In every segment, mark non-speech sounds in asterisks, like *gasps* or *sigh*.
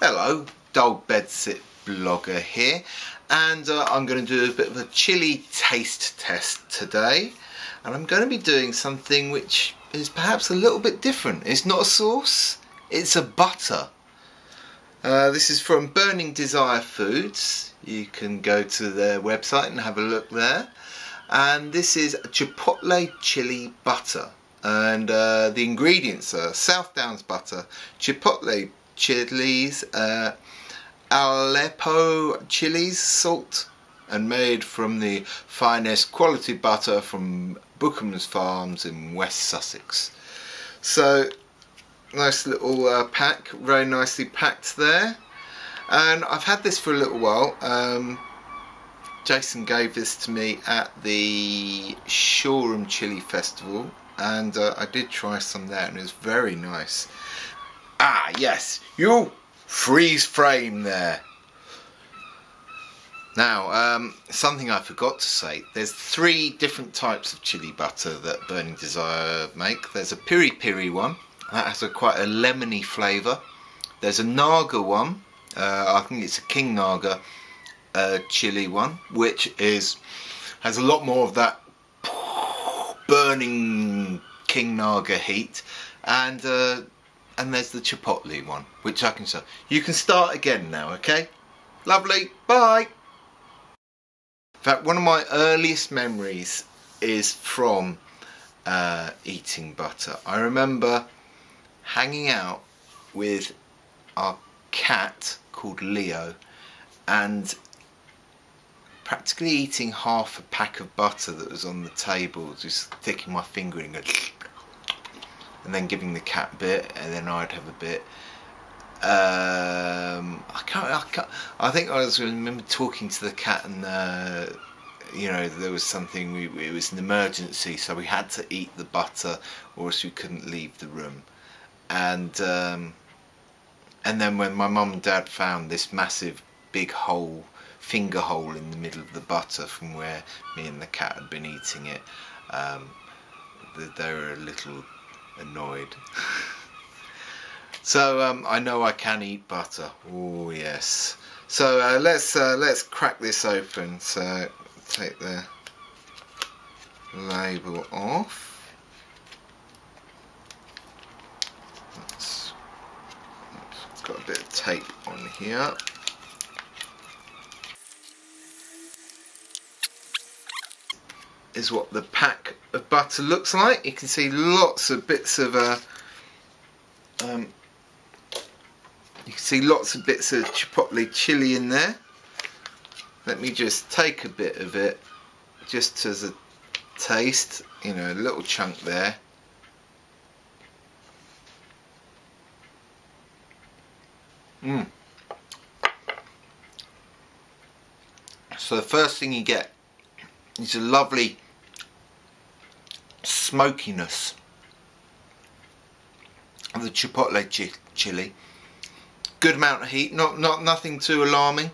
Hello, Dull Bedsit blogger here and uh, I'm going to do a bit of a chili taste test today and I'm going to be doing something which is perhaps a little bit different. It's not a sauce, it's a butter. Uh, this is from Burning Desire Foods. You can go to their website and have a look there. And this is Chipotle Chili Butter. And uh, the ingredients are South Downs butter, Chipotle chilies, uh, Aleppo chilies, salt, and made from the finest quality butter from Bookham's Farms in West Sussex. So nice little uh, pack, very nicely packed there. And I've had this for a little while. Um, Jason gave this to me at the Shoreham Chili Festival and uh, I did try some there and it was very nice. Ah yes, you freeze frame there. Now, um, something I forgot to say, there's three different types of chili butter that Burning Desire make. There's a piri piri one, that has a quite a lemony flavour. There's a Naga one, uh, I think it's a King Naga uh, chili one, which is has a lot more of that *sighs* burning King Naga heat. And uh, and there's the Chipotle one, which I can show. You can start again now, okay? Lovely, bye! In fact, one of my earliest memories is from uh, eating butter. I remember hanging out with our cat called Leo and practically eating half a pack of butter that was on the table, just sticking my finger in and and then giving the cat bit, and then I'd have a bit. Um, I can't. I can't. I think I was remember talking to the cat, and uh, you know there was something. We, it was an emergency, so we had to eat the butter, or else we couldn't leave the room. And um, and then when my mum and dad found this massive big hole, finger hole in the middle of the butter from where me and the cat had been eating it, um, were a little annoyed. so um, I know I can eat butter. Oh yes. So uh, let's uh, let's crack this open. So take the label off. That's, that's got a bit of tape on here. Is what the pack of butter looks like. You can see lots of bits of uh, um, you can see lots of bits of chipotle chili in there. Let me just take a bit of it just as a taste, you know, a little chunk there. Mmm. So the first thing you get is a lovely smokiness of the chipotle chi chili. Good amount of heat, not not nothing too alarming,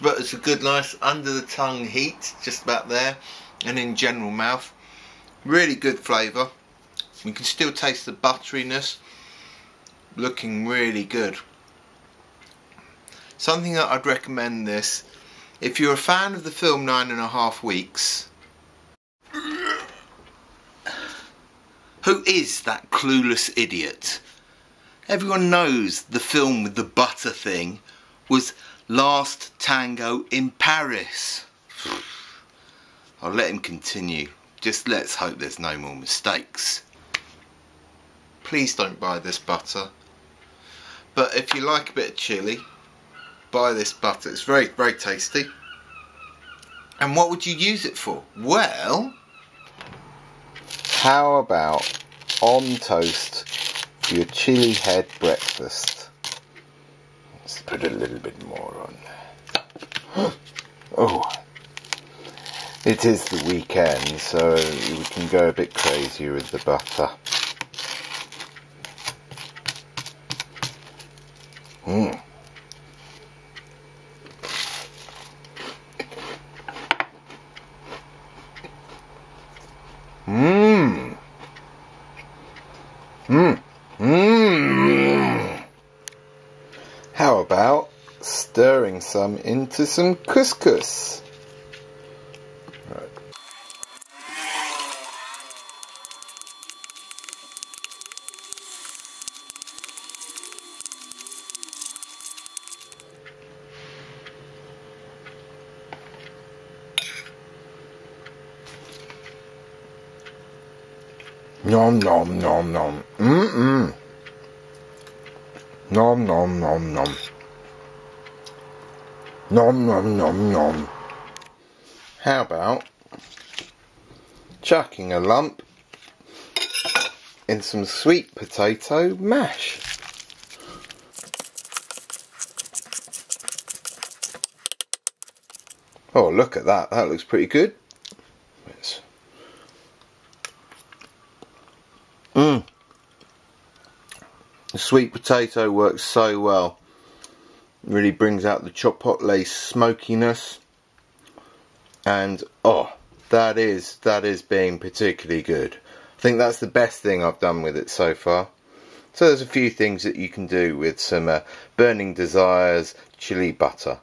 but it's a good nice under the tongue heat, just about there, and in general mouth. Really good flavour. You can still taste the butteriness. Looking really good. Something that I'd recommend this if you're a fan of the film Nine and a Half Weeks, Who is that clueless idiot? Everyone knows the film with the butter thing was Last Tango in Paris. I'll let him continue. Just let's hope there's no more mistakes. Please don't buy this butter. But if you like a bit of chili, buy this butter. It's very, very tasty. And what would you use it for? Well, how about on toast your chili head breakfast? Let's put a little bit more on. *gasps* Oh, it is the weekend, so we can go a bit crazier with the butter. Mmm. How about stirring some into some couscous? Nom nom nom nom. Mm mm. Nom nom nom nom. Nom nom nom nom. How about chucking a lump in some sweet potato mash? Oh, look at that. That looks pretty good. Mmm. The sweet potato works so well. Really brings out the chop chipotle smokiness. And oh, that is that is being particularly good. I think that's the best thing I've done with it so far. So there's a few things that you can do with some uh, Burning Desires chili butter.